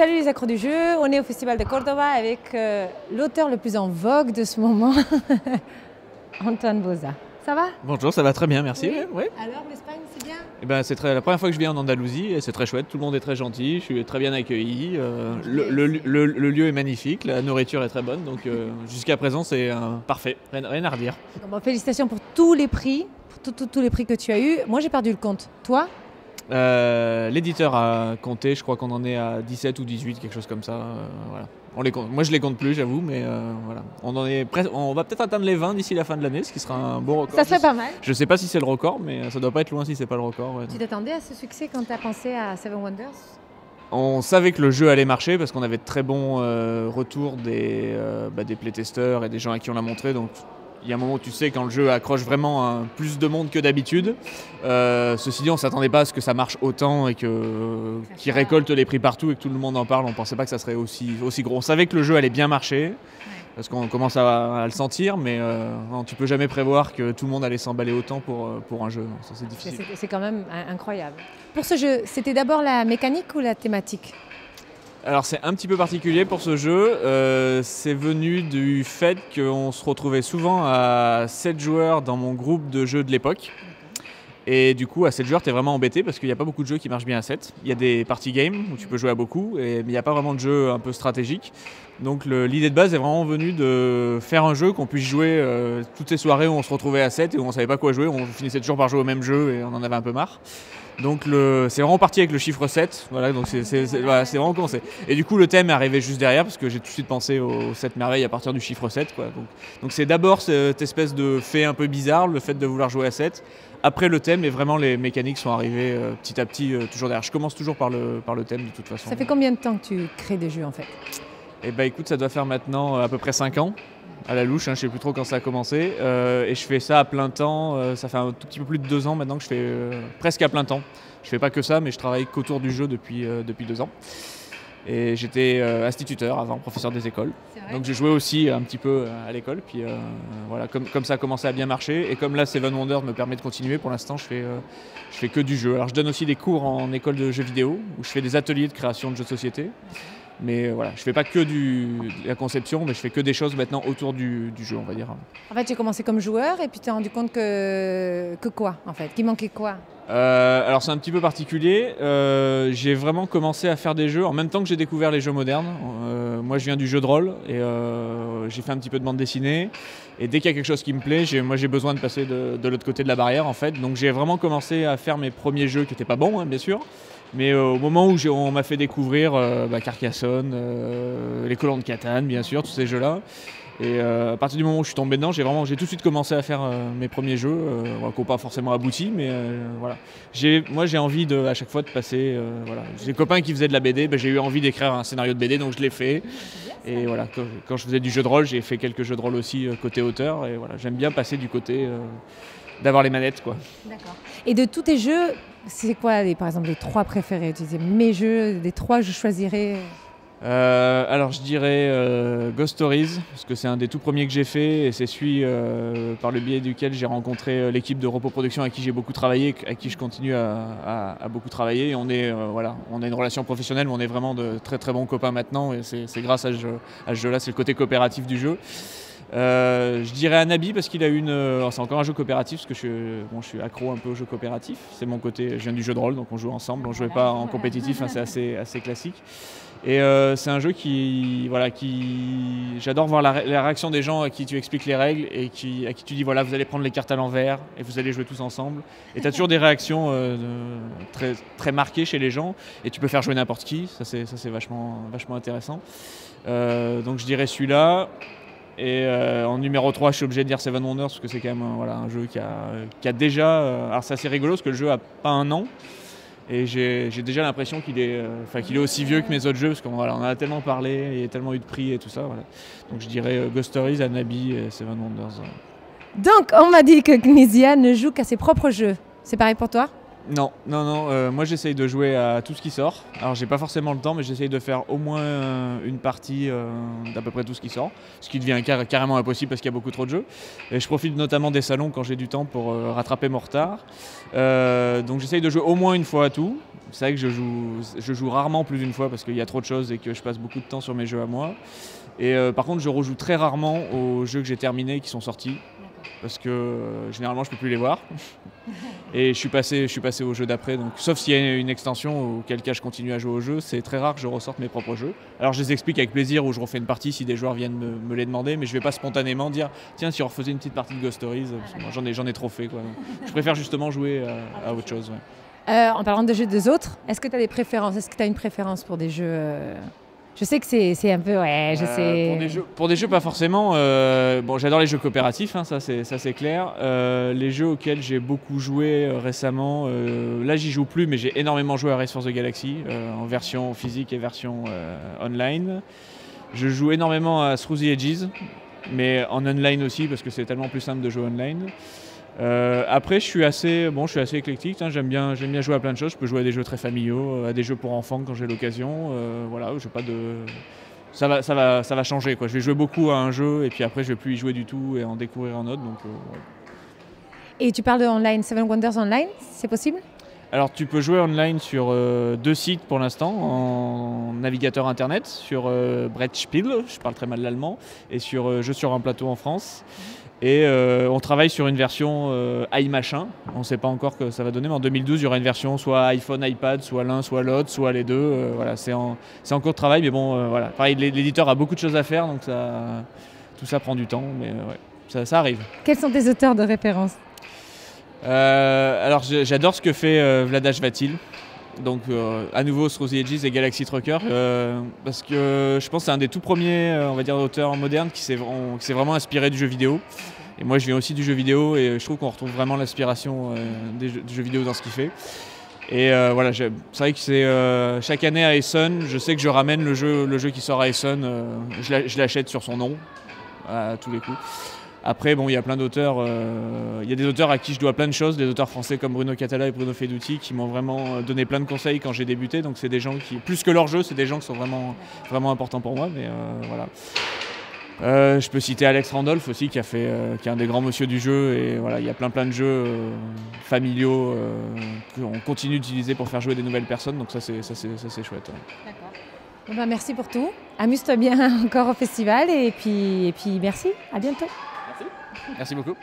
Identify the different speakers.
Speaker 1: salut les accros du jeu, on est au Festival de Cordoba avec euh, l'auteur le plus en vogue de ce moment, Antoine Boza. Ça va
Speaker 2: Bonjour, ça va très bien, merci.
Speaker 1: Oui. Alors l'Espagne, c'est bien
Speaker 2: eh ben, C'est très, la première fois que je viens en Andalousie et c'est très chouette, tout le monde est très gentil, je suis très bien accueilli, euh, le, le- le lieu est magnifique, la nourriture est très bonne, donc euh, jusqu'à présent c'est euh, parfait, rien, rien à redire.
Speaker 1: Bon, Félicitations pour tous les prix, pour tous les prix que tu as eus. Moi j'ai perdu le compte. Toi
Speaker 2: L'éditeur a compté, je crois qu'on en est à 17 ou 18, quelque chose comme ça. voilà. On les compte. Moi je les compte plus, j'avoue, mais euh, voilà. On, en est pres- on va peut-être atteindre les 20 d'ici la fin de l'année, ce qui sera un beau record.
Speaker 1: Ça serait pas mal.
Speaker 2: Je sais pas si c'est le record, mais ça doit pas être loin si c'est pas le record. ouais.
Speaker 1: Tu t'attendais à ce succès quand tu as pensé à Seven Wonders?
Speaker 2: On savait que le jeu allait marcher parce qu'on avait de très bons euh, retours des, euh, bah, des playtesters et des gens à qui on l'a montré. Donc il y a un moment où tu sais quand le jeu accroche vraiment plus de monde que d'habitude. Euh, ceci dit, on s'attendait pas à ce que ça marche autant et que qu'il récolte les prix partout et que tout le monde en parle. On pensait pas que ça serait aussi, aussi gros. On savait que le jeu allait bien marcher. Parce qu'on commence à, à le sentir, mais euh, non, tu peux jamais prévoir que tout le monde allait s'emballer autant pour, euh, pour un jeu. Ça, c'est difficile.
Speaker 1: C'est c'est quand même in- incroyable. Pour ce jeu, c'était d'abord la mécanique ou la thématique?
Speaker 2: Alors c'est un petit peu particulier pour ce jeu. Euh, c'est venu du fait qu'on se retrouvait souvent à 7 joueurs dans mon groupe de jeux de l'époque. Et du coup, à 7 joueurs, t'es vraiment embêté parce qu'il n'y a pas beaucoup de jeux qui marchent bien à 7. Il y a des party games où tu peux jouer à beaucoup, et, mais il n'y a pas vraiment de jeu un peu stratégique. Donc l'idée de base est vraiment venue de faire un jeu qu'on puisse jouer euh, toutes ces soirées où on se retrouvait à 7 et où on savait pas quoi jouer. On finissait toujours par jouer au même jeu et on en avait un peu marre. Donc le- c'est vraiment parti avec le chiffre 7. Voilà, donc c'est c'est- c'est- voilà, c'est vraiment commencé. Et du coup, le thème est arrivé juste derrière parce que j'ai tout de suite pensé aux 7 merveilles à partir du chiffre 7. Quoi. Donc donc c'est d'abord cette espèce de fait un peu bizarre, le fait de vouloir jouer à 7. Après le thème, et vraiment les mécaniques sont arrivées euh, petit à petit, euh, toujours derrière. Je commence toujours par le, par le thème de toute façon.
Speaker 1: Ça fait combien de temps que tu crées des jeux en fait?
Speaker 2: Eh bah écoute, ça doit faire maintenant euh, à peu près 5 ans, à la louche, hein, je sais plus trop quand ça a commencé. Euh, et je fais ça à plein temps, euh, ça fait un tout petit peu plus de 2 ans maintenant que je fais euh, presque à plein temps. Je fais pas que ça, mais je travaille qu'autour du jeu depuis, depuis 2 ans. Et j'étais instituteur avant, professeur des écoles. Donc j'ai joué aussi un petit peu à l'école. Puis voilà, comme, comme ça a commencé à bien marcher. Et comme là, Seven Wonders me permet de continuer, pour l'instant, je fais, je fais que du jeu. Alors je donne aussi des cours en école de jeux vidéo, où je fais des ateliers de création de jeux de société. Mais euh, voilà, je fais pas que du, de la conception, mais je fais que des choses maintenant autour du, du jeu, on va dire.
Speaker 1: En fait, j'ai commencé comme joueur et puis tu t'es rendu compte que, que quoi en fait? Qu'il manquait quoi?
Speaker 2: Euh, alors c'est un petit peu particulier. Euh, j'ai vraiment commencé à faire des jeux en même temps que j'ai découvert les jeux modernes. Euh, moi je viens du jeu de rôle et j'ai fait un petit peu de bande dessinée. Et dès qu'il y a quelque chose qui me plaît, j'ai- moi j'ai besoin de passer de, de l'autre côté de la barrière en fait. Donc j'ai vraiment commencé à faire mes premiers jeux qui n'étaient pas bons hein, bien sûr. Mais euh, au moment où on m'a fait découvrir euh, bah, Carcassonne, euh, les colons de Catane bien sûr, tous ces jeux-là. Et à partir du moment où je suis tombé dedans, j'ai vraiment, j'ai tout de suite commencé à faire mes premiers jeux, qui n'ont pas forcément abouti, mais voilà. Moi, j'ai envie de, à chaque fois de passer, voilà. J'ai des copains qui faisaient de la BD, ben, j'ai eu envie d'écrire un scénario de BD, donc je l'ai fait. Et voilà, quand, quand je faisais du jeu de rôle, j'ai fait quelques jeux de rôle aussi côté auteur, et voilà, j'aime bien passer du côté d'avoir les manettes, quoi.
Speaker 1: D'accord. Et de tous tes jeux, c'est quoi les, par exemple les trois préférés Tu disais mes jeux, des trois, je choisirais.
Speaker 2: Euh, alors je dirais euh, Ghost Stories, parce que c'est un des tout premiers que j'ai fait et c'est celui euh, par le biais duquel j'ai rencontré l'équipe de Repos Production avec qui j'ai beaucoup travaillé, à qui je continue à, à- à beaucoup travailler. On, est, voilà, on a une relation professionnelle, mais on est vraiment de très très bons copains maintenant et c'est grâce à à ce jeu-là, c'est le côté coopératif du jeu. Euh, je dirais Anabi parce qu'il a une. euh, alors, c'est encore un jeu coopératif parce que je, suis- bon, je suis accro un peu au jeu coopératif. C'est mon côté. Je viens du jeu de rôle donc on joue ensemble. On jouait pas en compétitif, hein, c'est assez, assez classique. Et euh, c'est un jeu qui, voilà, qui, j'adore voir la, ré- la réaction des gens à qui tu expliques les règles et qui, à qui tu dis voilà, vous allez prendre les cartes à l'envers et vous allez jouer tous ensemble. Et tu as toujours des réactions euh, très, très marquées chez les gens et tu peux faire jouer n'importe qui. Ça c'est, ça c'est vachement, vachement intéressant. Donc je dirais celui-là. Et euh, en numéro 3, je suis obligé de dire Seven Wonders parce que c'est quand même un, voilà, un jeu qui a, déjà. euh, alors c'est assez rigolo parce que le jeu a pas un an. Et j'ai déjà l'impression qu'il est, euh, est aussi vieux que mes autres jeux, parce qu'on en a tellement parlé, il y a tellement eu de prix et tout ça. Donc je dirais euh, Ghost Stories, Anabi et Seven Wonders. euh.
Speaker 1: Donc, on m'a dit que Knizia ne joue qu'à ses propres jeux. C'est pareil pour toi?
Speaker 2: Non, non, non. euh, moi, j'essaye de jouer à tout ce qui sort. Alors, j'ai pas forcément le temps, mais j'essaye de faire au moins euh, une partie euh, d'à peu près tout ce qui sort. Ce qui devient car- carrément impossible parce qu'il y a beaucoup trop de jeux. Et je profite notamment des salons quand j'ai du temps pour rattraper mon retard. Donc, j'essaye de jouer au moins une fois à tout. C'est vrai que je joue, je joue rarement plus d'une fois parce qu'il y a trop de choses et que je passe beaucoup de temps sur mes jeux à moi. Et par contre, je rejoue très rarement aux jeux que j'ai terminés et qui sont sortis parce que euh, généralement je peux plus les voir. Et je suis passé, je suis passé au jeu d'après, donc sauf s'il y a une extension, auquel cas je continue à jouer au jeu, c'est très rare que je ressorte mes propres jeux. Alors je les explique avec plaisir ou je refais une partie si des joueurs viennent me, les demander, mais je vais pas spontanément dire tiens si on refaisait une petite partie de Ghost Stories, j'en ai, trop fait je préfère justement jouer à, à autre chose.
Speaker 1: Euh, en parlant de jeux des autres, est-ce que tu as des préférences? Est-ce que tu as une préférence pour des jeux euh, Je sais que c'est c'est un peu. Ouais, je
Speaker 2: Euh,
Speaker 1: sais.
Speaker 2: Pour des, jeux, pour des jeux, pas forcément. euh, bon, j'adore les jeux coopératifs, hein, ça c'est ça c'est clair. Euh, les jeux auxquels j'ai beaucoup joué récemment, là j'y joue plus, mais j'ai énormément joué à Race for the Galaxy en version physique et version online. Je joue énormément à Through the Edges, mais en online aussi parce que c'est tellement plus simple de jouer online. Euh, après, je suis assez, bon, je suis assez éclectique. hein, j'aime bien, j'aime bien jouer à plein de choses. Je peux jouer à des jeux très familiaux, à des jeux pour enfants quand j'ai l'occasion. Euh, voilà, j'ai pas de, ça va, ça va, ça va changer quoi. Je vais jouer beaucoup à un jeu et puis après je vais plus y jouer du tout et en découvrir un autre. Donc, euh.
Speaker 1: Et tu parles de online, Seven Wonders Online, c'est possible?
Speaker 2: Alors tu peux jouer online sur euh, deux sites pour l'instant en navigateur internet, sur euh, Brettspiel, je parle très mal l'allemand, et sur euh, Jeux sur un plateau en France. Et euh, on travaille sur une version euh, iMachin. On ne sait pas encore que ça va donner, mais en 2012, il y aura une version soit iPhone, iPad, soit l'un, soit l'autre, soit les deux. Euh, voilà, c'est en, cours de travail, mais bon, voilà. Pareil, l'é- l'éditeur a beaucoup de choses à faire, donc ça, tout ça prend du temps, mais ouais, ça, ça arrive.
Speaker 1: Quels sont tes auteurs de référence?
Speaker 2: Alors j'adore ce que fait Vladash Vatil. Donc euh, à nouveau the Edges et Galaxy Trucker euh, parce que je pense que c'est un des tout premiers euh, on va dire auteurs modernes qui s'est vraiment, inspiré du jeu vidéo. Et moi je viens aussi du jeu vidéo et je trouve qu'on retrouve vraiment l'inspiration euh, des jeux, du jeu vidéo dans ce qu'il fait. Et voilà, c'est vrai que c'est chaque année à Essen, je sais que je ramène le jeu, le jeu qui sort à Essen, je l'achète sur son nom à tous les coups. Après, bon, il y a plein d'auteurs. euh, Il y a des auteurs à qui je dois plein de choses, des auteurs français comme Bruno Catala et Bruno Feduti qui m'ont vraiment euh, donné plein de conseils quand j'ai débuté. Donc, c'est des gens qui, plus que leur jeu, c'est des gens qui sont vraiment, importants pour moi. Mais euh, voilà. Je peux citer Alex Randolph aussi, qui a fait, est un des grands monsieur du jeu. Et voilà, il y a plein plein de jeux familiaux qu'on continue d'utiliser pour faire jouer des nouvelles personnes. Donc ça, c'est ça, c'est ça, c'est chouette.
Speaker 1: Bon ben, Merci pour tout. Amuse-toi bien encore au festival et puis merci. À bientôt.
Speaker 2: Merci beaucoup.